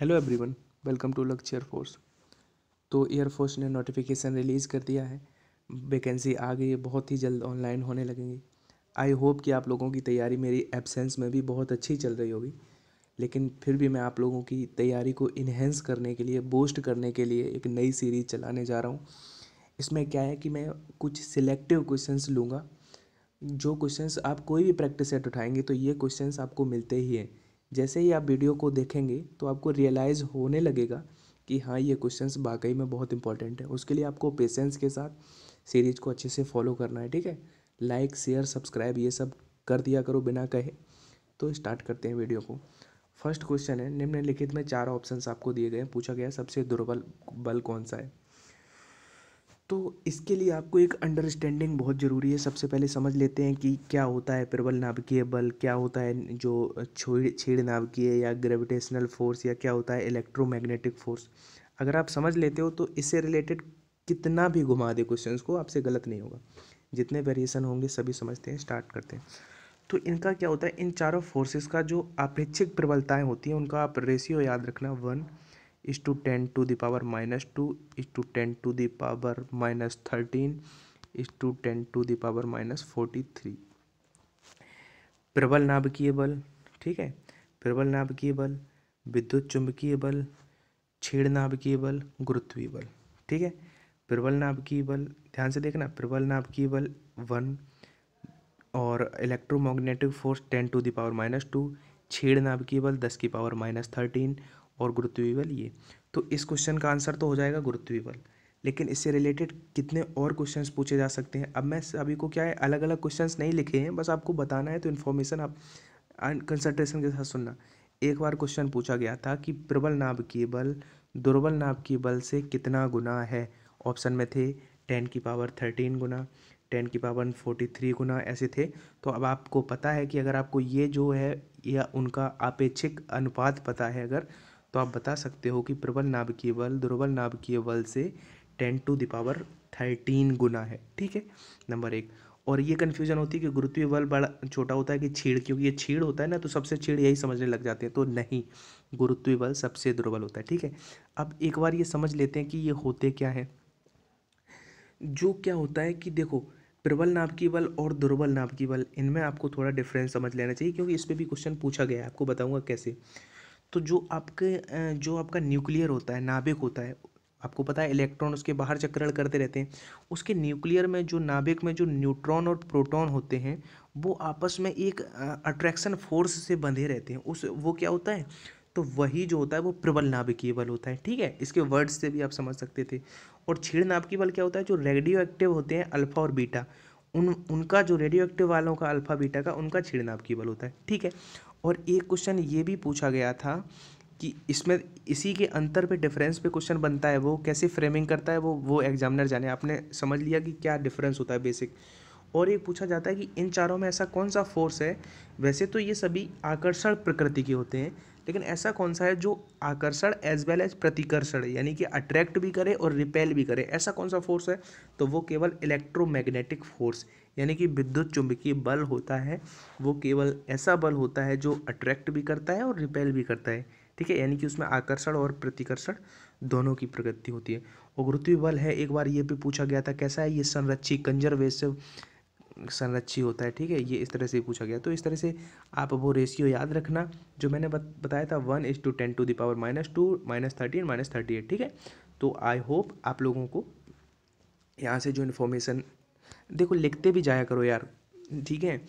Hello everyone welcome to Lakshya air force तो air force ने notification release कर दिया है। वैकेंसी आ गई है, बहुत ही जल्द ऑनलाइन होने लगेंगी। आई होप कि आप लोगों की तैयारी मेरी एब्सेंस में भी बहुत अच्छी चल रही होगी। लेकिन फिर भी मैं आप लोगों की तैयारी को इन्हेंस करने के लिए बूस्ट करने के लिए एक नई सीरीज़ चलाने जा रहा हूँ। इसमें क्या है कि मैं कुछ सिलेक्टिव क्वेश्चंस लूँगा। जो क्वेश्चंस आप कोई भी प्रैक्टिस सेट उठाएँगे तो ये क्वेश्चंस आपको मिलते ही हैं। जैसे ही आप वीडियो को देखेंगे तो आपको रियलाइज़ होने लगेगा कि हाँ ये क्वेश्चंस वाकई में बहुत इंपॉर्टेंट है। उसके लिए आपको पेशेंस के साथ सीरीज़ को अच्छे से फॉलो करना है, ठीक है? लाइक शेयर सब्सक्राइब ये सब कर दिया करो बिना कहे। तो स्टार्ट करते हैं वीडियो को। फ़र्स्ट क्वेश्चन है, निम्नलिखित में चार ऑप्शंस आपको दिए गए पूछा गया सबसे दुर्बल बल कौन सा है? तो इसके लिए आपको एक अंडरस्टैंडिंग बहुत ज़रूरी है। सबसे पहले समझ लेते हैं कि क्या होता है प्रबल नाभिकीय बल, क्या होता है जो छोड़, छेड़ नाभिकीय या ग्रेविटेशनल फोर्स या क्या होता है इलेक्ट्रोमैग्नेटिक फोर्स अगर आप समझ लेते हो तो इससे रिलेटेड कितना भी घुमा दे क्वेश्चन को, आपसे गलत नहीं होगा। जितने वेरिएशन होंगे, सभी समझते हैं स्टार्ट करते हैं। तो इनका क्या होता है? इन चारों फोर्सेस का जो अपेक्षिक प्रबलताएँ होती हैं, उनका आप रेशियो याद रखना। One is to ten to the power minus two is to ten to the power minus thirteen is to ten to the power minus forty three प्रबल नाभिकीय बल, ठीक है? प्रबल नाभिकीय बल, विद्युत चुंबकीय बल छेड़ नाभिकीय बल, गुरुत्वीय बल, ठीक है? प्रबल नाभिकीय बल, ध्यान से देखना, प्रबल नाभिकीय बल वन और electromagnetic force ten to the power minus two छेड़ नाभिकीय बल दस की पावर माइनस थर्टीन और गुरुत्वीय बल ये। तो इस क्वेश्चन का आंसर तो हो जाएगा गुरुत्वीय बल। लेकिन इससे रिलेटेड कितने और क्वेश्चंस पूछे जा सकते हैं? अब मैं सभी को क्या है अलग अलग क्वेश्चंस नहीं लिखे हैं, बस आपको बताना है तो इन्फॉर्मेशन आप कंसंट्रेशन के साथ सुनना। एक बार क्वेश्चन पूछा गया था कि प्रबल नाभ की बल, दुर्बल नाभ की बल से कितना गुना है? ऑप्शन में थे टेन की पावर थर्टीन गुना, टेन की पावर फोर्टी थ्री गुना, ऐसे थे। तो अब आपको पता है कि अगर आपको ये जो है या उनका अपेक्षिक अनुपात पता है अगर तो आप बता सकते हो कि प्रबल नाभिकीय बल, दुर्बल नाभिकीय बल से ten to the power thirteen गुना है, ठीक है? नंबर एक। और ये कन्फ्यूज़न होती है कि गुरुत्वीय बल बड़ा, छोटा होता है कि छीड़ क्योंकि ये छीड़ होता है ना तो सबसे छीड़ यही समझने लग जाते हैं तो नहीं। गुरुत्वीय बल सबसे दुर्बल होता है, ठीक है? अब एक बार ये समझ लेते हैं कि ये होते क्या है। जो क्या होता है कि देखो, प्रबल नाभ की बल और दुर्बल नाभ की बल, इनमें आपको थोड़ा डिफरेंस समझ लेना चाहिए, क्योंकि इस पर भी क्वेश्चन पूछा गया है, आपको बताऊँगा कैसे। तो जो आपके जो आपका न्यूक्लियर होता है, नाभिक होता है, आपको पता है इलेक्ट्रॉन उसके बाहर चक्रण करते रहते हैं, उसके न्यूक्लियर में जो नाभिक में जो न्यूट्रॉन और प्रोटॉन होते हैं, वो आपस में एक अट्रैक्शन फोर्स से बंधे रहते हैं। उस, वो क्या होता है? तो वही जो होता है वो प्रबल नाभिकीय बल होता है, ठीक है? इसके वर्ड्स से भी आप समझ सकते थे। और छीड़ नाभिकीय बल क्या होता है? जो रेडियो एक्टिव होते हैं अल्फ़ा और बीटा उन, उनका जो रेडियो एक्टिव वालों का अल्फ़ा बीटा का, उनका छीड़ नाभिकीय बल होता है, ठीक है? और एक क्वेश्चन ये भी पूछा गया था कि इसमें इसी के अंतर पे डिफरेंस पे क्वेश्चन बनता है, वो कैसे फ्रेमिंग करता है, वो वो एग्जामिनर जाने, आपने समझ लिया कि क्या डिफरेंस होता है बेसिक और ये पूछा जाता है कि इन चारों में ऐसा कौन सा फोर्स है? वैसे तो ये सभी आकर्षण प्रकृति के होते हैं, लेकिन ऐसा कौन सा है जो आकर्षण एज वेल एज प्रतिकर्षण, यानी कि अट्रैक्ट भी करे और रिपेल भी करे? ऐसा कौन सा फोर्स है? तो वो केवल इलेक्ट्रोमैग्नेटिक फोर्स यानी कि विद्युत चुंबकीय बल होता है, वो केवल ऐसा बल होता है जो अट्रैक्ट भी करता है और रिपेल भी करता है, ठीक है? यानी कि उसमें आकर्षण और प्रतिकर्षण दोनों की प्रगति होती है। और गुरुत्वीय बल है, एक बार ये भी पूछा गया था, कैसा है ये संरक्षी कंजर्वेसिव संरक्षी होता है ठीक है? ये इस तरह से पूछा गया। तो इस तरह से आप वो रेशियो याद रखना जो मैंने बत, बताया था one is to ten to the power minus two minus thirteen minus thirty eight ठीक है? तो आई होप आप लोगों को यहाँ से जो इन्फॉर्मेशन देखो लिखते भी जाया करो यार ठीक है?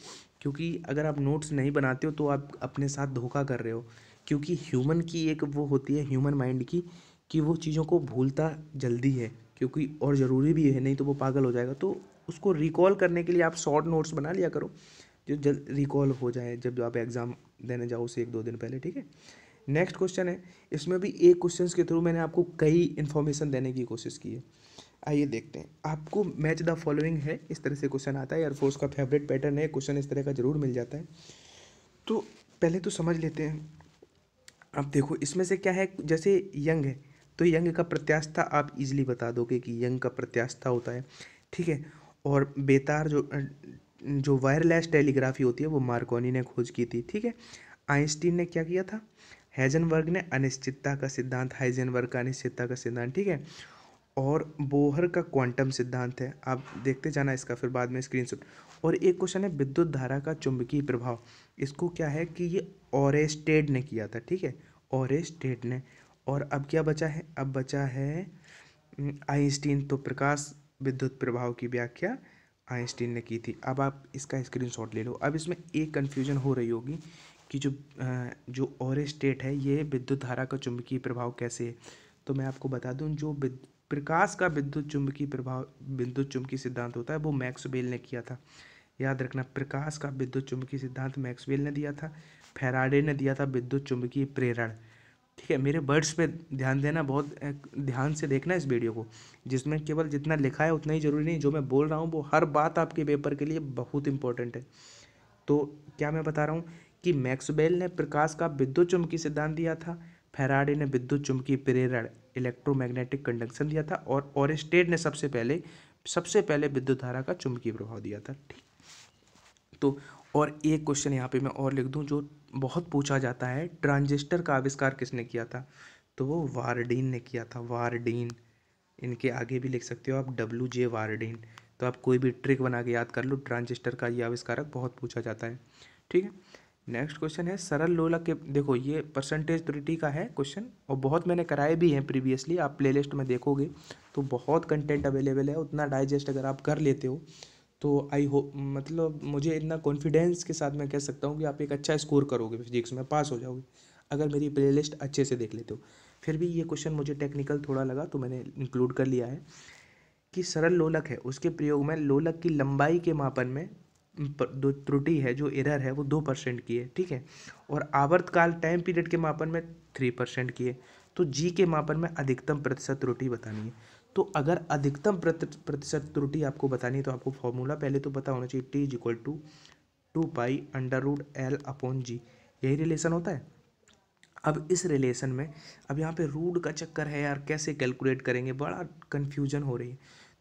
क्योंकि अगर आप नोट्स नहीं बनाते हो तो आप अपने साथ धोखा कर रहे हो। क्योंकि ह्यूमन की एक वो होती है ह्यूमन माइंड की कि वो चीज़ों को भूलता जल्दी है क्योंकि और ज़रूरी भी है नहीं तो वो पागल हो जाएगा। तो उसको रिकॉल करने के लिए आप शॉर्ट नोट्स बना लिया करो। जो जल्द रिकॉल हो जाए, जब आप एग्ज़ाम देने जाओ उसे एक दो दिन पहले, ठीक है? नेक्स्ट क्वेश्चन है, इसमें भी एक क्वेश्चन के थ्रू मैंने आपको कई इन्फॉर्मेशन देने की कोशिश की है। आइए देखते हैं। आपको मैच द फॉलोइंग है, इस तरह से क्वेश्चन आता है एयरफोर्स का फेवरेट पैटर्न है क्वेश्चन इस तरह का ज़रूर मिल जाता है। तो पहले तो समझ लेते हैं। अब देखो, इसमें से क्या है, जैसे यंग है तो यंग का प्रत्यास्था आप इजीली बता दोगे कि यंग का प्रत्यास्था होता है, ठीक है? और बेतार जो जो वायरलेस टेलीग्राफी होती है, वो मार्कोनी ने खोज की थी, ठीक है? आइंस्टीन ने क्या किया था? हैजनबर्ग ने अनिश्चितता का सिद्धांत, हाइजेनबर्ग का अनिश्चितता का सिद्धांत, ठीक है? और बोहर का क्वांटम सिद्धांत है, आप देखते जाना इसका, फिर बाद में स्क्रीनशॉट और एक क्वेश्चन है, विद्युत धारा का चुंबकीय प्रभाव। इसको क्या है कि ये ओरेस्टेड ने किया था, ठीक है? ओरेस्टेड ने। और अब क्या बचा है? अब बचा है आइंस्टीन। तो प्रकाश विद्युत प्रभाव की व्याख्या आइंस्टीन ने की थी। अब आप इसका स्क्रीनशॉट ले लो। अब इसमें एक कन्फ्यूज़न हो रही होगी कि जो जो और स्टेट है, ये विद्युत धारा का चुंबकीय प्रभाव कैसे है? तो मैं आपको बता दूँ, जो प्रकाश का विद्युत चुंबकीय प्रभाव, विद्युत चुंबकीय सिद्धांत होता है, वो मैक्सवेल ने किया था। याद रखना, प्रकाश का विद्युत चुंबकीय सिद्धांत मैक्सवेल ने दिया था, फेराडे ने दिया था विद्युत चुंबकीय प्रेरण। ठीक है, मेरे वर्ड्स पे ध्यान देना बहुत ध्यान से देखना इस वीडियो को। जिसमें केवल जितना लिखा है उतना ही ज़रूरी नहीं, जो मैं बोल रहा हूँ वो हर बात आपके पेपर के लिए बहुत इंपॉर्टेंट है। तो क्या मैं बता रहा हूँ कि मैक्सवेल ने प्रकाश का विद्युत चुंबकीय सिद्धांत दिया था, फेराडे ने विद्युत चुंबकीय प्रेरण इलेक्ट्रोमैग्नेटिक कंडक्शन दिया था, और ओरेस्टेड ने सबसे पहले सबसे पहले विद्युत धारा का चुंबकीय प्रभाव दिया था, ठीक। तो और एक क्वेश्चन यहाँ पे मैं और लिख दूँ जो बहुत पूछा जाता है, ट्रांजिस्टर का आविष्कार किसने किया था? तो वो वारडीन ने किया था, वारडीन। इनके आगे भी लिख सकते हो आप डब्ल्यू जे वारडीन। तो आप कोई भी ट्रिक बना के याद कर लो, ट्रांजिस्टर का ये आविष्कारक बहुत पूछा जाता है। ठीक है? नेक्स्ट क्वेश्चन है, सरल लोलक के, देखो ये परसेंटेज त्रुटि का है क्वेश्चन, और बहुत मैंने कराए भी हैं प्रीवियसली आप प्लेलिस्ट में देखोगे तो बहुत कंटेंट अवेलेबल है, उतना डाइजेस्ट अगर आप कर लेते हो तो आई होप मतलब मुझे इतना कॉन्फिडेंस के साथ मैं कह सकता हूँ कि आप एक अच्छा स्कोर करोगे फिजिक्स में पास हो जाओगे। अगर मेरी प्लेलिस्ट अच्छे से देख लेते हो। फिर भी ये क्वेश्चन मुझे टेक्निकल थोड़ा लगा तो मैंने इंक्लूड कर लिया है कि सरल लोलक है। उसके प्रयोग में लोलक की लंबाई के मापन में दो त्रुटि है, जो एरर है, वो दो परसेंट की है, ठीक है? और आवर्तकाल टाइम पीरियड के मापन में थ्री परसेंट की है। तो जी के मापन में अधिकतम प्रतिशत त्रुटि बतानी है। तो अगर अधिकतम प्रतिशत त्रुटि आपको बतानी है तो आपको फॉर्मूला पहले तो पता होना चाहिए T is equal to two pi under root L upon G यही रिलेशन होता है? अब इस रिलेशन में, अब यहाँ पे रूड का चक्कर है यार, कैसे कैलकुलेट करेंगे? बड़ा कन्फ्यूज़न हो रही है।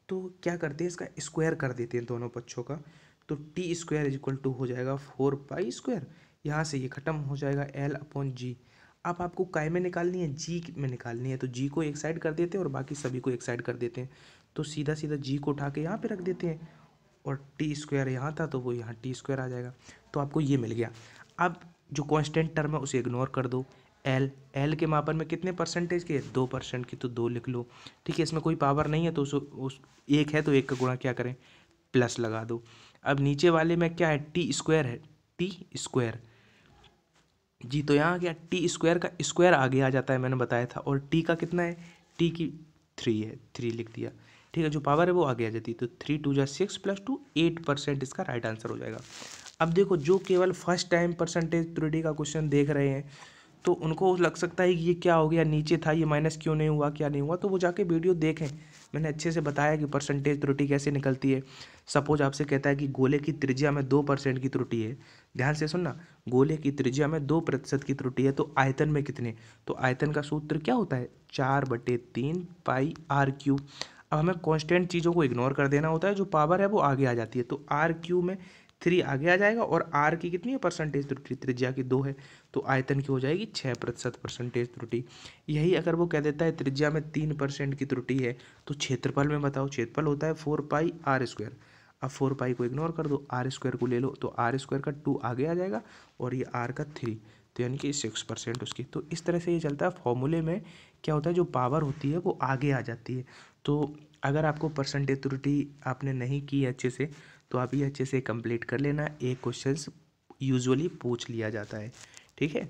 तो क्या करते हैं, इसका स्क्वायर कर देते हैं दोनों पक्षों का। तो T square is equal to हो जाएगा फोर पाई स्क्वायर यहाँ से ये खत्म हो जाएगा एल अपॉन जी अब आपको काय में निकालनी है जी में निकालनी है तो जी को एक साइड कर देते हैं और बाकी सभी को एक साइड कर देते हैं। तो सीधा सीधा जी को उठा के यहाँ पे रख देते हैं और टी स्क्वायर यहाँ था तो वो यहाँ टी स्क्वायर आ जाएगा। तो आपको ये मिल गया। अब जो कॉन्स्टेंट टर्म है उसे इग्नोर कर दो। एल एल के मापन में कितने परसेंटेज के? दो परसेंट की तो दो लिख लो। ठीक है इसमें कोई पावर नहीं है तो उस, उस एक है तो एक का गुणा क्या करें? प्लस लगा दो। अब नीचे वाले में क्या है? टी स्क्वायर है। टी स्क्वायर जी तो यहाँ क्या टी स्क्वायर का स्क्वायर आगे आ जाता है, मैंने बताया था। और टी का कितना है? टी की थ्री है थ्री लिख दिया। ठीक है, जो पावर है वो आगे आ जाती है। तो थ्री टू जा six plus two eight percent इसका राइट आंसर हो जाएगा। अब देखो, जो केवल फ़र्स्ट टाइम परसेंटेज त्रुटि का क्वेश्चन देख रहे हैं तो उनको लग सकता है कि ये क्या हो गया, नीचे था, ये माइनस क्यों नहीं हुआ, क्या नहीं हुआ? तो वो जाके वीडियो देखें। मैंने अच्छे से बताया कि परसेंटेज त्रुटि कैसे निकलती है। सपोज़ आपसे कहता है कि गोले की त्रिज्या में दो परसेंट की त्रुटि है। ध्यान से सुनना। गोले की त्रिज्या में दो प्रतिशत की त्रुटि है तो आयतन में कितने? तो आयतन का सूत्र क्या होता है? चार बटे तीन पाई आर क्यू। अब हमें कॉन्स्टेंट चीज़ों को इग्नोर कर देना होता है, जो पावर है वो आगे आ जाती है। तो आर क्यू में थ्री आगे आ जाएगा और आर की कितनी है? परसेंटेज त्रुटि। त्रिज्या की दो है तो आयतन की हो जाएगी छः प्रतिशत परसेंटेज त्रुटि। यही अगर वो कह देता है, त्रिज्या में तीन परसेंट की त्रुटि है तो क्षेत्रफल में बताओ, क्षेत्रफल होता है फोर पाई आर स्क्वायर अब फोर पाई को इग्नोर कर दो, आर स्क्वायर को ले लो तो आर स्क्वायर का टू आगे आ जाएगा और ये आर का थ्री तो यानी कि सिक्स परसेंट उसकी। तो इस तरह से ये चलता है। फॉर्मूले में क्या होता है, जो पावर होती है वो आगे आ जाती है। तो अगर आपको परसेंटेज त्रुटि आपने नहीं की अच्छे से तो आप ये अच्छे से कंप्लीट कर लेना। एक क्वेश्चन यूजुअली पूछ लिया जाता है। ठीक है?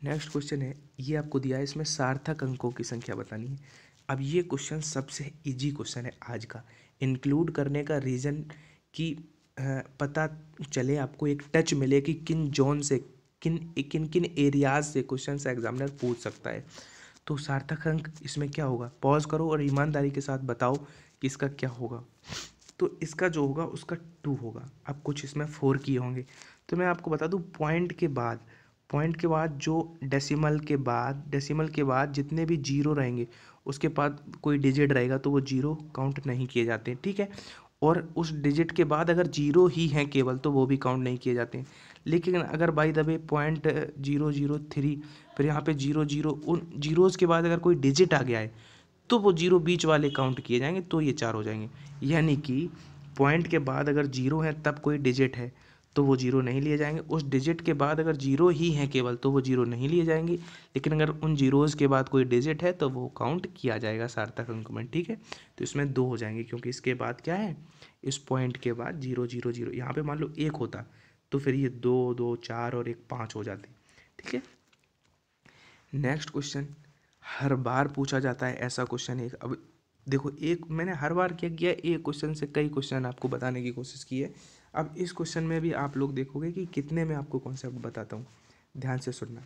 नेक्स्ट क्वेश्चन है, ये आपको दिया है इसमें सार्थक अंकों की संख्या बतानी है। अब ये क्वेश्चन सबसे इजी क्वेश्चन है आज का। इंक्लूड करने का रीज़न कि पता चले, आपको एक टच मिले कि किन जोन से, किन किन किन एरियाज़ से क्वेश्चन एग्जामिनर पूछ सकता है। तो सार्थक अंक इसमें क्या होगा? पॉज करो और ईमानदारी के साथ बताओ कि इसका क्या होगा। तो इसका जो होगा, उसका टू होगा। अब कुछ इसमें फोर किए होंगे। तो मैं आपको बता दूँ पॉइंट के बाद पॉइंट के बाद जो डेसिमल के बाद डेसिमल के बाद जितने भी ज़ीरो रहेंगे उसके बाद कोई डिजिट रहेगा तो वो ज़ीरो काउंट नहीं किए जाते ठीक है? और उस डिजिट के बाद अगर ज़ीरो ही हैं केवल तो वो भी काउंट नहीं किए जाते हैं। लेकिन अगर by the way point zero zero three फिर यहाँ पे ज़ीरो ज़ीरो उन जीरोज़ के बाद अगर कोई डिजिट आ गया है तो वो ज़ीरो बीच वाले काउंट किए जाएँगे तो ये चार हो जाएँगे। यानी कि पॉइंट के बाद अगर ज़ीरो है, तब कोई डिजिट है। तो वो ज़ीरो नहीं लिए जाएँगे। उस डिजिट के बाद अगर ज़ीरो ही हैं केवल तो वो ज़ीरो नहीं लिए जाएँगे। लेकिन अगर उन जीरोज़ के बाद कोई डिजिट है तो वो काउंट किया जाएगा सार्थक अंकमन ठीक है? तो इसमें दो हो जाएँगे, क्योंकि इसके बाद क्या है? इस पॉइंट के बाद ज़ीरो ज़ीरो ज़ीरो। यहाँ पे मान लो एक होता तो फिर ये दो दो, चार और एक पाँच हो जाते, ठीक है? नेक्स्ट क्वेश्चन हर बार पूछा जाता है ऐसा क्वेश्चन एक। अब देखो, एक मैंने हर बार क्या किया? एक क्वेश्चन से कई क्वेश्चन आपको बताने की कोशिश की है। अब इस क्वेश्चन में भी आप लोग देखोगे कि कितने में आपको कॉन्सेप्ट बताता हूँ। ध्यान से सुनना।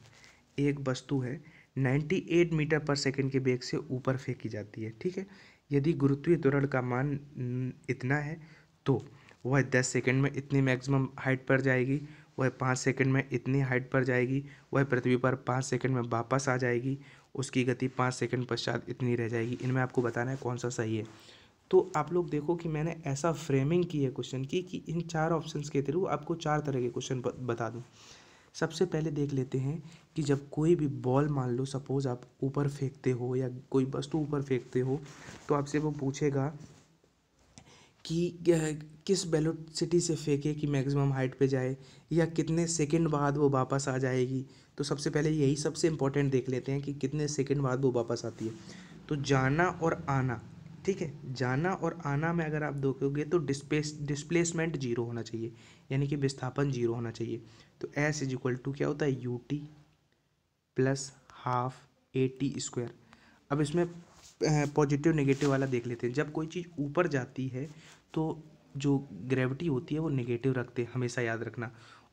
एक वस्तु है 98 मीटर पर सेकंड के बेग से ऊपर फेंकी जाती है, ठीक है? यदि गुरुत्वीय त्वरण का मान इतना है तो वह दस सेकंड में इतनी मैक्सिमम हाइट पर जाएगी, वह पाँच सेकंड में इतनी हाइट पर जाएगी, वह पृथ्वी पर पाँच सेकंड में वापस आ जाएगी, उसकी गति पाँच सेकंड पश्चात इतनी रह जाएगी। इनमें आपको बताना है कौन सा सही है। तो आप लोग देखो कि मैंने ऐसा फ्रेमिंग की है क्वेश्चन की कि इन चार ऑप्शंस के थ्रू आपको चार तरह के क्वेश्चन बता दूँ। सबसे पहले देख लेते हैं कि जब कोई भी बॉल मान लो सपोज़ आप ऊपर फेंकते हो या कोई वस्तु ऊपर फेंकते हो तो आपसे वो पूछेगा कि किस वेलोसिटी से फेंके कि मैक्सिमम हाइट पे जाए या कितने सेकंड बाद वो वापस आ जाएगी। तो सबसे पहले यही सबसे इम्पोर्टेंट देख लेते हैं कि कितने सेकंड बाद वो वापस आती है। तो जाना और आना ठीक है, जाना और आना में अगर आप देखोगे तो डिस्पेस डिस्प्लेसमेंट ज़ीरो होना चाहिए, यानी कि विस्थापन ज़ीरो होना चाहिए। तो एस इज़ इक्वल टू क्या होता है? U T plus half A T square अब इसमें पॉजिटिव नेगेटिव वाला देख लेते हैं। जब कोई चीज़ ऊपर जाती है तो जो ग्रेविटी होती है वो नेगेटिव रखते हैं, हमेशा याद रखना।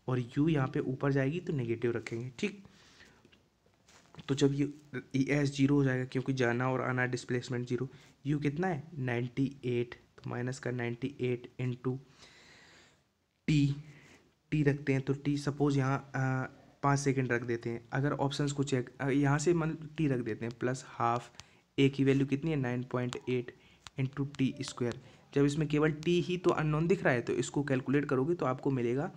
और यू यहाँ पे ऊपर जाएगी तो नेगेटिव रखेंगे, ठीक? तो जब ये एस ज़ीरो हो जाएगा, क्योंकि जाना और आना डिस्प्लेसमेंट ज़ीरो यू कितना है? नाइन्टी एट तो माइनस का ninety eight into T T रखते हैं तो टी सपोज़ यहाँ पाँच सेकेंड रख देते हैं। अगर ऑप्शंस को चेक यहाँ से मन टी रख देते हैं प्लस हाफ़ ए की वैल्यू कितनी है? Nine point eight into T square जब इसमें केवल टी ही तो अननोन दिख रहा है तो इसको कैलकुलेट करोगे तो आपको मिलेगा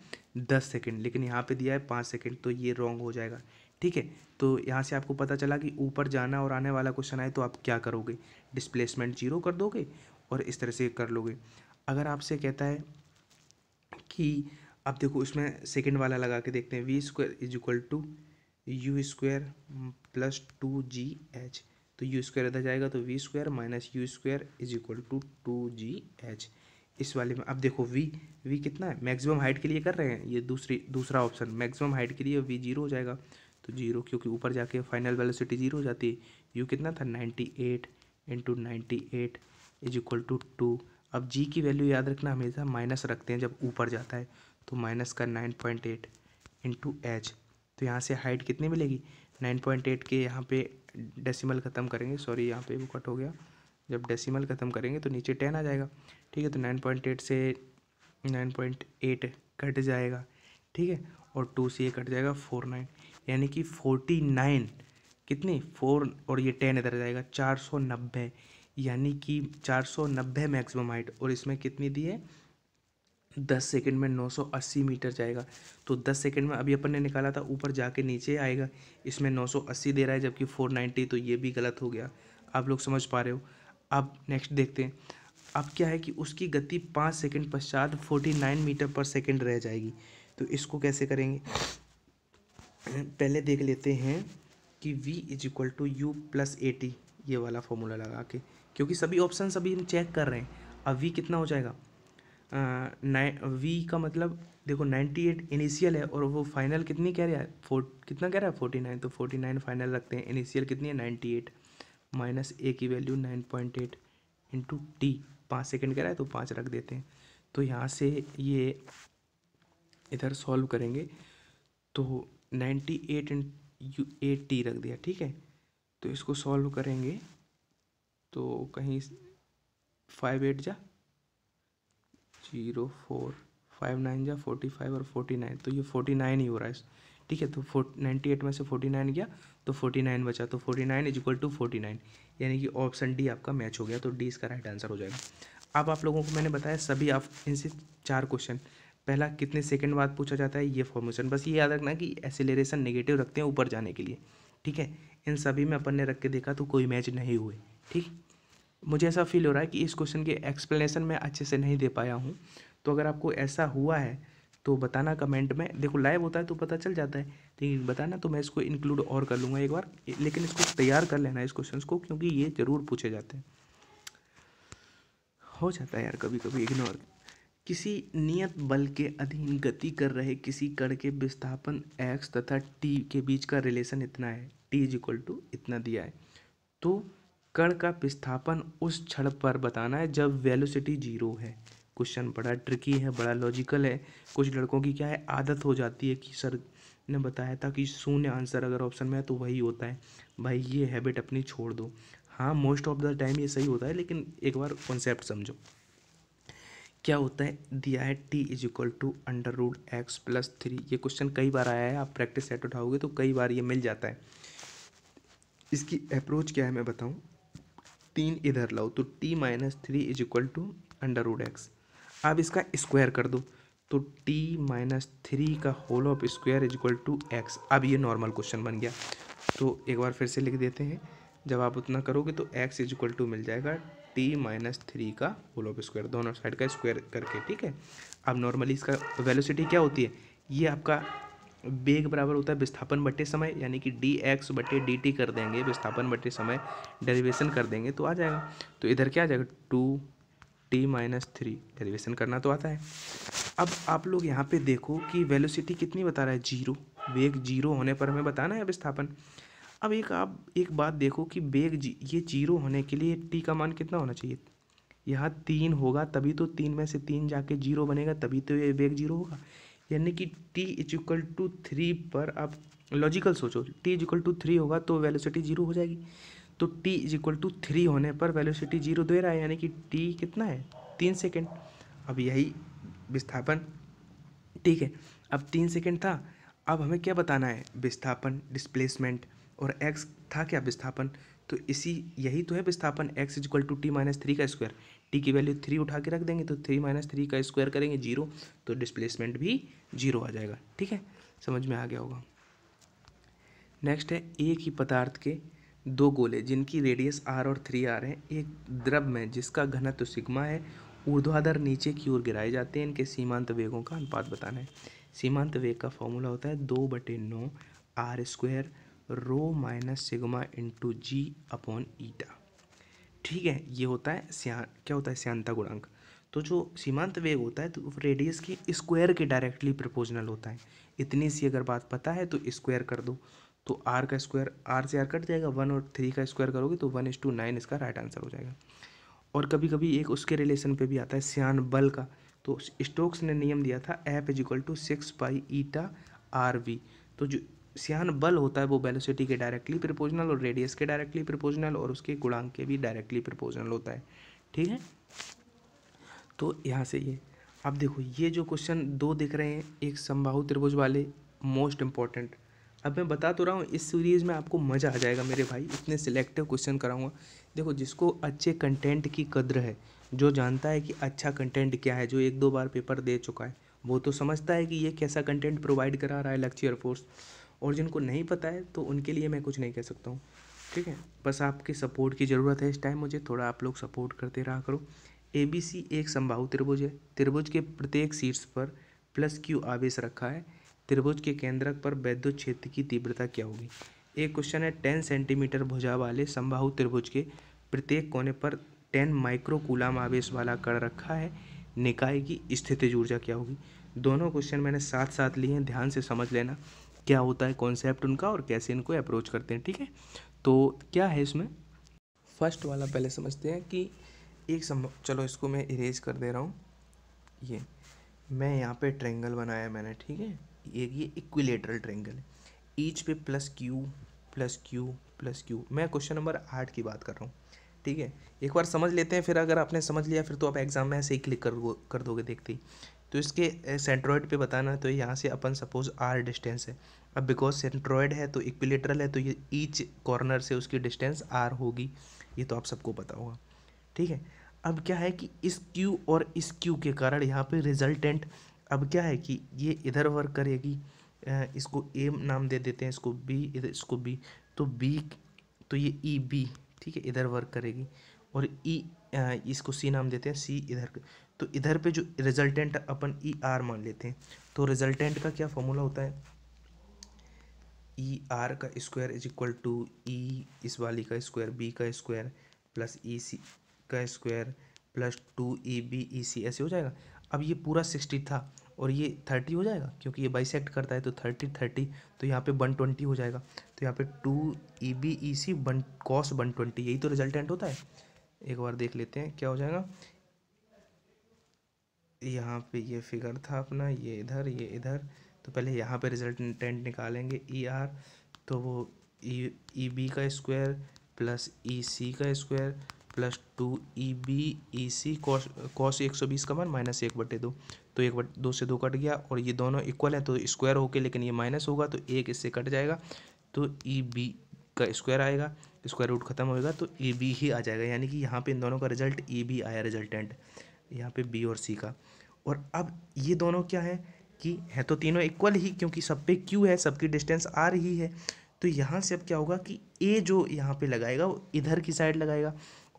दस सेकेंड लेकिन यहाँ पे दिया है पाँच सेकेंड तो ये रॉन्ग हो जाएगा। ठीक है? तो यहाँ से आपको पता चला कि ऊपर जाना और आने वाला क्वेश्चन आए तो आप क्या करोगे? डिस्प्लेसमेंट ज़ीरो कर दोगे और इस तरह से कर लोगे। अगर आपसे कहता है कि अब देखो इसमें सेकेंड वाला लगा के देखते हैं। V square is equal to U square plus two G H तो यू स्क्वायर इधर जाएगा तो V square minus U square is equal to two G H इस वाले में अब देखो वी वी कितना है? मैक्सिमम हाइट के लिए कर रहे हैं। ये दूसरी, दूसरा ऑप्शन मैक्सिमम हाइट के लिए वी ज़ीरो हो जाएगा। तो ज़ीरो, क्योंकि ऊपर जाके फाइनल वेलोसिटी ज़ीरो हो जाती है। यू कितना था? Ninety eight into ninety eight is equal to two अब जी की वैल्यू याद रखना, हमेशा माइनस रखते हैं जब ऊपर जाता है। तो माइनस का nine point eight into H तो यहाँ से हाइट कितनी मिलेगी? नाइन पॉइंट एट के यहाँ पे डेसिमल ख़त्म करेंगे। सॉरी यहाँ पे वो कट हो गया। जब डेसिमल ख़त्म करेंगे तो नीचे टेन आ जाएगा। ठीक है तो नाइन पॉइंट एट से नाइन पॉइंट एट कट जाएगा। ठीक है, और टू से ये कट जाएगा फोर नाइन यानी कि फोर्टी नाइन, कितनी? फोर और ये टेन इधर जाएगा, चार सौ नब्बे, यानी कि चार सौ नब्बे मैक्सिमम हाइट, और इसमें कितनी दी है? दस सेकंड में नौ सौ अस्सी मीटर जाएगा। तो दस सेकंड में अभी अपन ने निकाला था, ऊपर जाके नीचे आएगा, इसमें नौ सौ अस्सी दे रहा है, जबकि फोर नाइन्टी तो ये भी गलत हो गया। आप लोग समझ पा रहे हो। अब नेक्स्ट देखते हैं। अब क्या है कि उसकी गति पाँच सेकंड पश्चात forty nine metre per second रह जाएगी। तो इसको कैसे करेंगे? पहले देख लेते हैं कि v is equal to U plus A T ये वाला फॉर्मूला लगा के, क्योंकि सभी ऑप्शन अभी हम चेक कर रहे हैं। अब v कितना हो जाएगा? नाइन वी का मतलब देखो नाइन्टी एट इनिशियल है और वो फाइनल कितनी कह रहा है? फोर कितना कह रहा है? फोर्टी नाइन तो फोर्टी नाइन फाइनल रखते हैं। इनिशियल कितनी है? नाइन्टी एट माइनस ए की value nine point eight into T पाँच सेकेंड कह रहा है तो पाँच रख देते हैं। तो यहाँ से ये इधर सॉल्व करेंगे। तो ninety eight U at T रख दिया, ठीक है? तो इसको सॉल्व करेंगे तो कहीं फाइव एट जा, ज़ीरो फोर फाइव नाइन जा, फोर्टी फाइव और फोर्टी नाइन तो ये फोर्टी नाइन ही हो रहा है। ठीक है तो फोर नाइन्टी एट में से फोर्टी नाइन गया तो फोर्टी नाइन बचा तो forty nine is equal to forty nine, यानी कि ऑप्शन डी आपका मैच हो गया तो डी इसका राइट आंसर हो जाएगा। अब आप लोगों को मैंने बताया सभी आप इनसे चार क्वेश्चन पहला कितने सेकंड बाद पूछा जाता है, ये फॉर्मेशन बस ये याद रखना कि एसिलेरेशन नेगेटिव रखते हैं ऊपर जाने के लिए, ठीक है? इन सभी में अपन ने रख के देखा तो कोई मैच नहीं हुए, ठीक? मुझे ऐसा फील हो रहा है कि इस क्वेश्चन के एक्सप्लेनेशन मैं अच्छे से नहीं दे पाया हूँ। तो अगर आपको ऐसा हुआ है तो बताना कमेंट में। देखो लाइव होता है तो पता चल जाता है, लेकिन बताना तो मैं इसको इंक्लूड और कर लूँगा एक बार। लेकिन इसको तैयार कर लेना इस क्वेश्चन को, क्योंकि ये ज़रूर पूछे जाते हैं। हो जाता है यार कभी कभी इग्नोर किसी नियत बल के अधीन गति कर रहे किसी कण के विस्थापन एक्स तथा टी के बीच का रिलेशन इतना है। टी इज़ इक्वल टू इतना दिया है। तो कण का विस्थापन उस क्षण पर बताना है जब वेलोसिटी ज़ीरो है। क्वेश्चन बड़ा ट्रिकी है, बड़ा लॉजिकल है। कुछ लड़कों की क्या है? आदत हो जाती है कि सर ने बताया था कि शून्य आंसर अगर ऑप्शन में है तो वही होता है। भाई, ये हैबिट अपनी छोड़ दो। हाँ मोस्ट ऑफ़ द टाइम ये सही होता है, लेकिन एक बार कॉन्सेप्ट समझो। क्या होता है? दिया है T is equal to under root X plus three ये क्वेश्चन कई बार आया है, आप प्रैक्टिस सेट उठाओगे तो कई बार ये मिल जाता है। इसकी अप्रोच क्या है मैं बताऊँ? तीन इधर लाओ तो T minus three is equal to under root X आप इसका स्क्वायर कर दो तो टी माइनस थ्री का whole of square is equal to X अब ये नॉर्मल क्वेश्चन बन गया। तो एक बार फिर से लिख देते हैं। जब आप उतना करोगे तो एक्स इज़ इक्वल टू मिल जाएगा टी माइनस थ्री का होल ऑफ़ स्क्वायर, दोनों साइड का स्क्वायर करके, ठीक है? अब नॉर्मली इसका वेलोसिटी क्या होती है? ये आपका बेग बराबर होता है विस्थापन बटे समय, यानी कि डी एक्स बटे डी टी कर देंगे, विस्थापन बटे समय डेरिवेशन कर देंगे तो आ जाएगा। तो इधर क्या आ जाएगा? Two T minus three derivation करना तो आता है। अब आप लोग यहाँ पे देखो कि वेलोसिटी कितनी बता रहा है? ज़ीरो वेग ज़ीरो होने पर हमें बताना है विस्थापन। अब एक आप एक बात देखो कि बेग जी, ये ज़ीरो होने के लिए टी का मान कितना होना चाहिए? यहाँ तीन होगा, तभी तो तीन में से तीन जाके ज़ीरो बनेगा, तभी तो ये बेग ज़ीरो होगा। यानी कि T is equal to three पर आप लॉजिकल सोचो, T is equal to three होगा तो वेलोसिटी ज़ीरो हो जाएगी। तो T is equal to three होने पर वेलोसिटी ज़ीरो दे रहा है, यानी कि टी कितना है? तीन सेकेंड। अब यही विस्थापन, ठीक है। अब तीन सेकेंड था, अब हमें क्या बताना है? विस्थापन, डिस्प्लेसमेंट। और एक्स था क्या विस्थापन? तो इसी, यही तो है विस्थापन X is equal to T minus three का स्क्वायर टी की वैल्यू थ्री उठा के रख देंगे तो थ्री माइनस थ्री का स्क्वायर करेंगे ज़ीरो तो डिस्प्लेसमेंट भी ज़ीरो आ जाएगा। ठीक है? समझ में आ गया होगा। नेक्स्ट है एक ही पदार्थ के दो गोले, जिनकी रेडियस आर और थ्री आर है, एक द्रव में, जिसका घनत्व सिग्मा है, ऊर्ध्वाधर नीचे की ओर गिराए जाते हैं। इनके सीमांत वेगों का अनुपात बताना है। सीमांत वेग का फॉर्मूला होता है दो बटे नौ R square rho minus sigma into G upon eta. ठीक है, ये होता है सिया, क्या होता है श्यांता गुणांक? तो जो सीमांत वेग होता है तो रेडियस के स्क्वायर के डायरेक्टली प्रपोजनल होता है। इतनी सी अगर बात पता है तो स्क्वायर कर दो। तो आर का स्क्वायर आर से आर कट जाएगा वन और थ्री का स्क्वायर करोगे तो वन इज़ टू नाइन इसका राइट आंसर हो जाएगा। और कभी कभी एक उसके रिलेशन पे भी आता है सियान बल का। तो स्टोक्स ने नियम दिया था F is equal to six pi eta R V तो जो सियान बल होता है वो वेलोसिटी के डायरेक्टली प्रिपोजनल और रेडियस के डायरेक्टली प्रिपोजनल और उसके गुणांक के भी डायरेक्टली प्रिपोजनल होता है। ठीक है? तो यहाँ से ये, अब देखो, ये जो क्वेश्चन दो दिख रहे हैं, एक संबाहु त्रिभुज वाले मोस्ट इंपॉर्टेंट अब मैं बता तो रहा हूँ, इस सीरीज़ में आपको मज़ा आ जाएगा मेरे भाई, इतने सिलेक्टिव क्वेश्चन कराऊँगा। देखो, जिसको अच्छे कंटेंट की कद्र है, जो जानता है कि अच्छा कंटेंट क्या है, जो एक दो बार पेपर दे चुका है, वो तो समझता है कि ये कैसा कंटेंट प्रोवाइड करा रहा है लेक्चर फोर्स और जिनको नहीं पता है तो उनके लिए मैं कुछ नहीं कह सकता हूँ। ठीक है? बस आपकी सपोर्ट की ज़रूरत है इस टाइम मुझे। थोड़ा आप लोग सपोर्ट करते रहा करो। ए बी सी एक संभावित त्रिभुज है। त्रिभुज के प्रत्येक शीर्ष पर प्लस क्यू आवेश रखा है। त्रिभुज के केंद्रक पर वैद्युत क्षेत्र की तीव्रता क्या होगी? एक क्वेश्चन है टेन सेंटीमीटर भुजा वाले संबाहु त्रिभुज के प्रत्येक कोने पर टेन माइक्रो कूलाम आवेश वाला कण रखा है। निकाय की स्थितिज ऊर्जा क्या होगी? दोनों क्वेश्चन मैंने साथ साथ लिए हैं। ध्यान से समझ लेना। क्या होता है कॉन्सेप्ट उनका और कैसे इनको अप्रोच करते हैं, ठीक है? तो क्या है इसमें? फ़र्स्ट वाला पहले समझते हैं कि एक सम, चलो इसको मैं इरेज कर दे रहा हूँ। ये, मैं यहाँ पे ट्रेंगल बनाया मैंने, ठीक है? एक ये इक्विलेटरल ट्रेंगल है। ईच पे plus Q plus Q plus Q मैं क्वेश्चन नंबर आठ की बात कर रहा हूँ, ठीक है? एक बार समझ लेते हैं, फिर अगर आपने समझ लिया, फिर तो आप एग्ज़ाम में ऐसे ही क्लिक कर कर दोगे देखते ही। तो इसके सेंट्रॉइड पे बताना तो यहाँ से अपन सपोज़ आर डिस्टेंस है। अब बिकॉज़ सेंट्रॉइड है तो इक्विलेटरल है तो ये ईच कॉर्नर से उसकी डिस्टेंस आर होगी। ये तो आप सबको पता होगा। ठीक है? अब क्या है कि इस क्यू और इस क्यू के कारण यहाँ पे रिजल्टेंट अब क्या है कि ये इधर वर्क करेगी इसको ए नाम दे देते हैं, इसको बी इधर, इसको बी तो बी तो ये ई बी ठीक है, इधर वर्क करेगी। और ई इसको सी नाम देते हैं सी इधर। तो इधर पे जो रिजल्टेंट अपन ई आर मान लेते हैं तो रिजल्टेंट का क्या फॉर्मूला होता है? ई आर का square is equal to E इस वाली का स्क्वायर बी का स्क्वायर प्लस ई सी का square plus two E B E C ऐसे हो जाएगा? अब ये पूरा सिक्सटी था और ये थर्टी हो जाएगा? क्योंकि ये बाइसेक्ट करता है तो थर्टी थर्टी तो यहाँ पे वन ट्वेंटी हो जाएगा। तो यहाँ पे two E B E C one cos one twenty यही तो रिजल्टेंट होता है। एक बार देख लेते हैं क्या हो जाएगा। यहाँ पे ये फिगर था अपना, ये इधर ये इधर। तो पहले यहाँ पे रिजल्टेंट निकालेंगे ई e आर तो वो ई ई बी का स्क्वायर प्लस ई सी का square plus two E B E C cos cos एक सौ बीस का मान माइनस एक बटे दो। तो एक बट, दो से दो कट गया और ये दोनों इक्वल है तो स्क्वायर होके, लेकिन ये माइनस होगा तो एक इससे कट जाएगा। तो ई e बी का स्क्वायर आएगा स्क्वायर रूट खत्म होएगा तो ई e बी ही आ जाएगा। यानी कि यहाँ पे इन दोनों का रिज़ल्ट ई बी आया रिजल्टेंट यहाँ पे बी और सी का। और अब ये दोनों क्या है कि है तो तीनों इक्वल ही, क्योंकि सब पे क्यू है, सबकी डिस्टेंस आ रही है। तो यहाँ से अब क्या होगा कि ए जो यहाँ पे लगाएगा, वो इधर की साइड लगाएगा।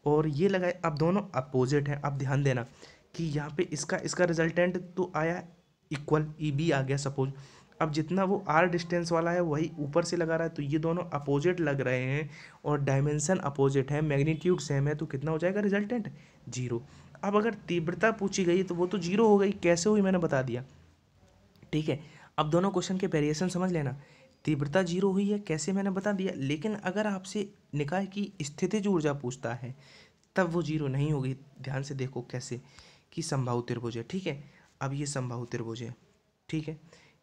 और ये लगाए, अब दोनों अपोजिट हैं। अब ध्यान देना कि यहाँ पे इसका इसका रिजल्टेंट तो आया इक्वल ई बी आ गया सपोज़ अब जितना वो आर डिस्टेंस वाला है, वही ऊपर से लगा रहा है। तो ये दोनों अपोजिट लग रहे हैं और डायमेंसन अपोजिट है मैग्नीट्यूड सेम है तो कितना हो जाएगा रिजल्टेंट ज़ीरो अब अगर तीव्रता पूछी गई तो वो तो ज़ीरो हो गई, कैसे हुई मैंने बता दिया। ठीक है, अब दोनों क्वेश्चन के वेरिएशन समझ लेना। तीव्रता ज़ीरो हुई है, कैसे मैंने बता दिया? लेकिन अगर आपसे निकाय की स्थितिज ऊर्जा पूछता है, तब वो ज़ीरो नहीं होगी। ध्यान से देखो कैसे, कि संभाव त्रिभुज है। ठीक है, अब ये संभाव त्रिभुज है। ठीक है,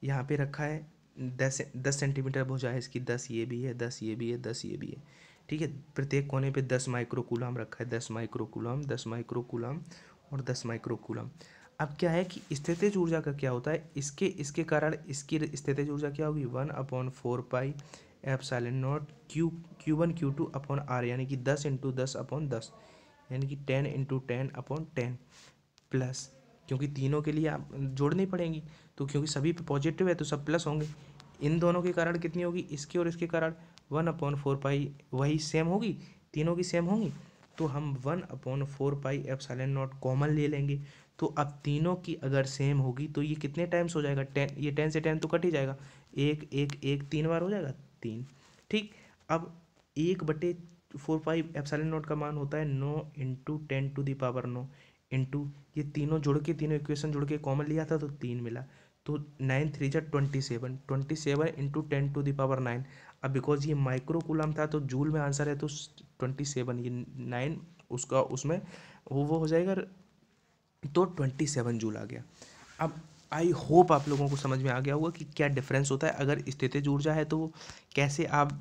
यहाँ पे रखा है, दस दस सेंटीमीटर भुजा है इसकी। दस ये भी है, दस ये भी है, दस ये भी है। ठीक है, प्रत्येक कोने पे दस माइक्रोकूलम रखा है, दस माइक्रोकूलम दस माइक्रोकूलम और दस माइक्रोकूलम। अब क्या है कि स्थितिज ऊर्जा का क्या होता है? इसके इसके कारण इसकी स्थितिज ऊर्जा क्या होगी? One upon four pi epsilon nought Q Q one, Q two upon R, यानी कि दस इंटू दस अपॉन दस, यानी कि ten into ten upon ten plus. क्योंकि तीनों के लिए आप जोड़नी पड़ेंगी तो क्योंकि सभी पॉजिटिव है तो सब प्लस होंगे। इन दोनों के कारण कितनी होगी? इसके और इसके कारण। वन अपॉन फोर पाई वही सेम होगी? तीनों की सेम होंगी? तो हम one upon four pi epsilon nought common ले लेंगे। तो अब तीनों की अगर सेम होगी तो ये कितने टाइम्स हो जाएगा? टेन, ये टेन से टेन तो कट ही जाएगा। एक एक एक तीन बार हो जाएगा? तीन। ठीक? अब एक बटे फोर फाइव एप्साइलन नोट का मान होता है नौ into ten to the power now into ये तीनों जुड़ के, तीनों इक्वेशन जुड़ के कॉमन लिया था तो तीन मिला। तो नाइन थ्री जा twenty seven twenty seven into ten to the power nine अब बिकॉज़ ये माइक्रो कूलम था तो जूल में आंसर है तो ट्वेंटी सेवन ये नाइन उसका, उसमें वो वो हो जाएगा तो ट्वेंटी सेवन जूल आ गया। अब आई होप आप लोगों को समझ में आ गया होगा कि क्या डिफरेंस होता है। अगर स्थितिज ऊर्जा है तो कैसे आप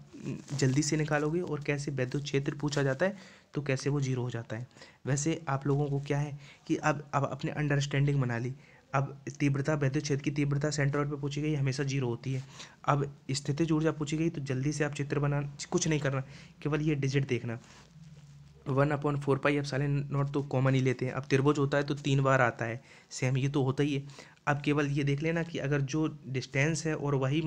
जल्दी से निकालोगे और कैसे वैद्युत क्षेत्र पूछा जाता है तो कैसे वो ज़ीरो हो जाता है। वैसे आप लोगों को क्या है कि अब अब अपने अंडरस्टैंडिंग बना ली। अब तीव्रता वैद्युत क्षेत्र की तीव्रता सेंटर पर पूछी गई, हमेशा ज़ीरो होती है। अब स्थितिज ऊर्जा पूछी गई तो जल्दी से आप चित्र बना कुछ नहीं करना, केवल ये डिजिट देखना। वन अपॉन फोर पाई अब साले नॉट तो कॉमन ही लेते हैं। अब त्रिभुज होता है तो तीन बार आता है। सेम ये तो होता ही है। अब केवल ये देख लेना कि अगर जो डिस्टेंस है और वही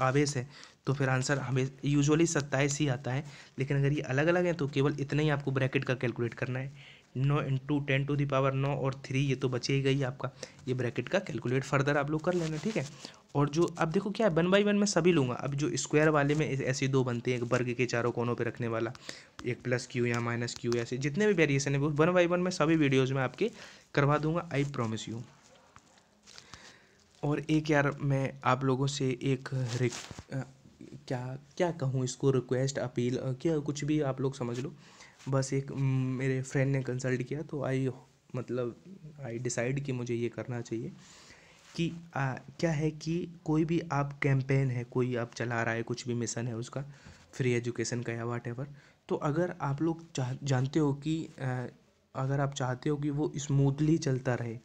आवेश है तो फिर आंसर हमें यूजुअली सत्ताईस ही आता है। लेकिन अगर ये अलग अलग हैं तो केवल इतना ही आपको ब्रैकेट का कैलकुलेट करना है। नौ into ten to the power नौ और थ्री ये तो बचे ही गई आपका। ये ब्रैकेट का कैलकुलेट फर्दर आप लोग कर लेना, ठीक है? और जो, अब देखो क्या है वन बाई वन में सभी लूँगा। अब जो स्क्वायर वाले में ऐसे दो बनते हैं, एक वर्ग के चारों कोनों पे रखने वाला, एक प्लस क्यू या माइनस क्यू ऐसे, जितने भी वेरिएशन है, वो वन बाई वन में सभी वीडियोज़ में आपके करवा दूँगा आई प्रोमिस यू और एक यार मैं आप लोगों से एक क्या क्या कहूँ इसको रिक्वेस्ट अपील क्या कुछ भी आप लोग समझ लो। बस एक मेरे फ्रेंड ने कंसल्ट किया तो आई मतलब आई डिसाइड कि मुझे ये करना चाहिए कि आ, क्या है कि कोई भी आप कैंपेन है कोई आप चला रहा है कुछ भी मिशन है उसका फ्री एजुकेशन का या वाट तो अगर आप लोग चाह जानते हो कि आ, अगर आप चाहते हो कि वो स्मूथली चलता रहे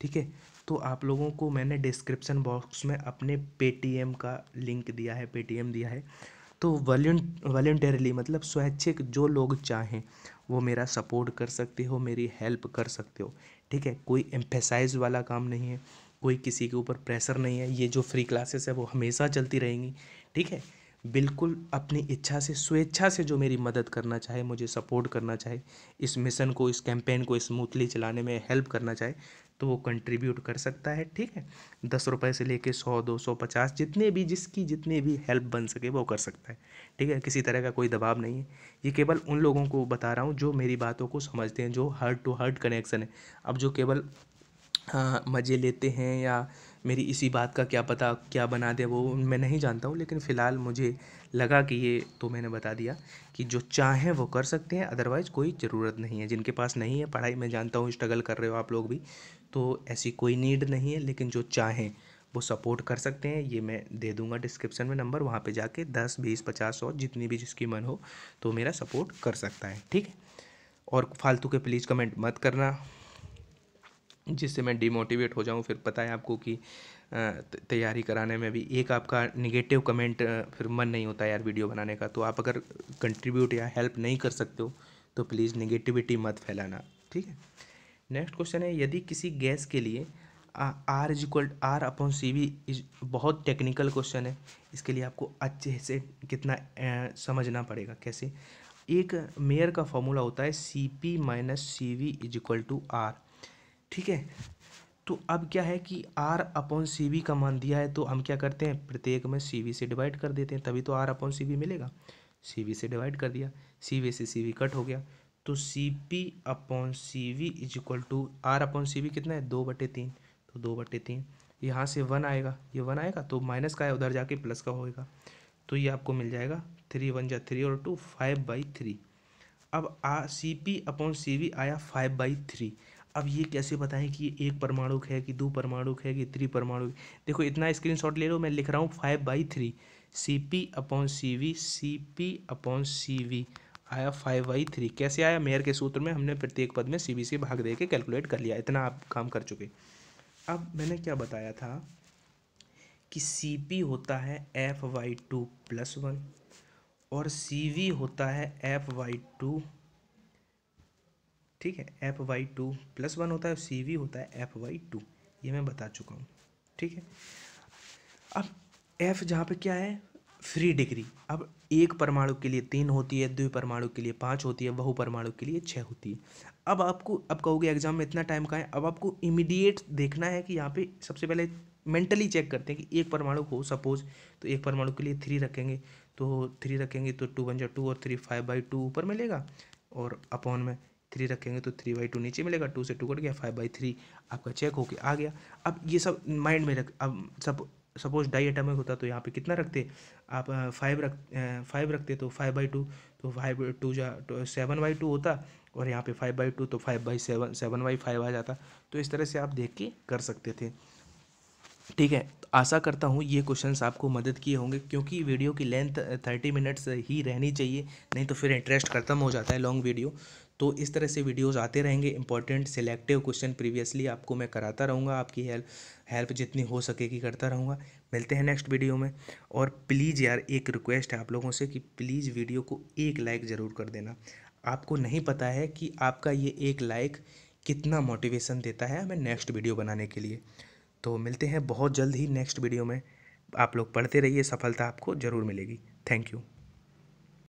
ठीक है? तो आप लोगों को मैंने डिस्क्रिप्शन बॉक्स में अपने पेटीएम का लिंक दिया है पेटीएम दिया है। तो वॉल्यूंटरली मतलब स्वैच्छिक जो लोग चाहें, वो मेरा सपोर्ट कर सकते हो, मेरी हेल्प कर सकते हो। ठीक है, कोई एम्फेसाइज वाला काम नहीं है, कोई किसी के ऊपर प्रेशर नहीं है, ये जो फ्री क्लासेस है वो हमेशा चलती रहेंगी। ठीक है, बिल्कुल अपनी इच्छा से, स्वेच्छा से जो मेरी मदद करना चाहे, मुझे सपोर्ट करना चाहे, इस मिशन को, इस कैंपेन को स्मूथली चलाने में हेल्प करना चाहे तो वो कंट्रीब्यूट कर सकता है, ठीक है? दस रुपये से लेके सौ, दो सौ पचास जितने भी जिसकी जितनी भी हेल्प बन सके वो कर सकता है, ठीक है? किसी तरह का कोई दबाव नहीं है। ये केवल उन लोगों को बता रहा हूँ जो मेरी बातों को समझते हैं, जो हार्ट टू हार्ट कनेक्शन है। अब जो केवल मज़े लेते हैं या मेरी इसी बात का क्या पता, क्या बना दे, वो मैं नहीं जानता हूँ, लेकिन फ़िलहाल मुझे लगा कि ये तो मैंने बता दिया कि जो चाहें वो कर सकते हैं अदरवाइज़ कोई ज़रूरत नहीं है। जिनके पास नहीं है, पढ़ाई मैं जानता हूँ स्ट्रगल कर रहे हो आप लोग भी तो ऐसी कोई नीड नहीं है, लेकिन जो चाहें, वो सपोर्ट कर सकते हैं। ये मैं दे दूँगा डिस्क्रिप्शन में नंबर वहाँ पे जाके दस, बीस, पचास, सौ, जितनी भी जिसकी मन हो तो मेरा सपोर्ट कर सकता है, ठीक है? और फालतू के प्लीज़ कमेंट मत करना, जिससे मैं डिमोटिवेट हो जाऊँ। फिर पता है आपको कि तैयारी कराने में भी एक आपका निगेटिव कमेंट फिर मन नहीं होता यार वीडियो बनाने का। तो आप अगर कंट्रीब्यूट या हेल्प नहीं कर सकते हो तो प्लीज़ निगेटिविटी मत फैलाना, ठीक है? नेक्स्ट क्वेश्चन है, यदि किसी गैस के लिए R is equal R upon C V is बहुत टेक्निकल क्वेश्चन है। इसके लिए आपको अच्छे से कितना समझना पड़ेगा, कैसे? एक मेयर का फॉर्मूला होता है C P minus C V is equal to R ठीक है? तो अब क्या है कि आर अपॉन सी वी का मान दिया है तो हम क्या करते हैं? प्रत्येक में सी वी से डिवाइड कर देते हैं, तभी तो आर अपॉन सी वी मिलेगा। सी वी से डिवाइड कर दिया। सी वी से सी वी कट हो गया। तो C P upon C V is equal to R upon C V कितना है? दो बटे तीन। तो दो बटे तीन। यहाँ से वन आएगा। ये वन आएगा तो माइनस का है, उधर जाके प्लस का होएगा। तो ये आपको मिल जाएगा। थ्री वन जा थ्री और टू फाइव बाई थ्री अब आ C P upon C V आया फाइव बाई थ्री अब ये कैसे बताएँ कि एक परमाणु है कि दो परमाणु है कि त्रि परमाणु देखो, इतना स्क्रीनशॉट ले लो, मैं लिख रहा हूँ five by three C P upon C V C P upon C V आया फाइव बाई थ्री कैसे आया? मेयर के सूत्र में हमने प्रत्येक पद में से भाग दे के कैलकुलेट कर लिया। इतना आप काम कर चुके। अब मैंने क्या बताया था कि सी पी होता है F by two plus one और सी वी होता है एफ़ वाई टू ठीक है? F by two plus one होता है सी वी होता है एफ़ वाई टू ये मैं बता चुका हूँ। ठीक है? अब एफ़ जहाँ पे क्या है? फ्री डिग्री अब एक परमाणु के लिए तीन होती है द्वि परमाणु के लिए पाँच होती है, बहु परमाणु के लिए छः होती है। अब आपको, अब कहोगे एग्ज़ाम में इतना टाइम का है? अब आपको इमीडिएट देखना है कि यहाँ पे सबसे पहले मेंटली चेक करते हैं कि एक परमाणु को सपोज़ तो एक परमाणु के लिए थ्री रखेंगे तो थ्री रखेंगे तो टू वन जा टू और थ्री फाइव बाई टू ऊपर मिलेगा और अपॉन में थ्री रखेंगे तो थ्री बाई टू नीचे मिलेगा टू से टू कट गया फाइव बाई थ्री आपका चेक होके आ गया। अब ये सब माइंड में रख, अब सब सपोज़ डाई एटमिक होता तो यहाँ पे कितना रखते? आप फाइव रख फाइव रखते तो फाइव बाई टू तो फाइव टू जा तो सेवन बाई टू होता और यहाँ पे फाइव बाई टू तो five by seven seven by five आ जाता। तो इस तरह से आप देख के कर सकते थे। ठीक है तो आशा करता हूँ ये क्वेश्चंस आपको मदद किए होंगे क्योंकि वीडियो की लेंथ थर्टी मिनट्स ही रहनी चाहिए, नहीं तो फिर इंटरेस्ट ख़त्म हो जाता है लॉन्ग वीडियो तो इस तरह से वीडियोस आते रहेंगे इंपॉर्टेंट सिलेक्टिव क्वेश्चन प्रीवियसली आपको मैं कराता रहूँगा, आपकी हेल्प हेल्प जितनी हो सकेगी करता रहूँगा। मिलते हैं नेक्स्ट वीडियो में और प्लीज़ यार एक रिक्वेस्ट है आप लोगों से कि प्लीज़ वीडियो को एक लाइक ज़रूर कर देना। आपको नहीं पता है कि आपका ये एक लाइक कितना मोटिवेशन देता है हमें नेक्स्ट वीडियो बनाने के लिए। तो मिलते हैं बहुत जल्द ही नेक्स्ट वीडियो में। आप लोग पढ़ते रहिए, सफलता आपको ज़रूर मिलेगी। Thank you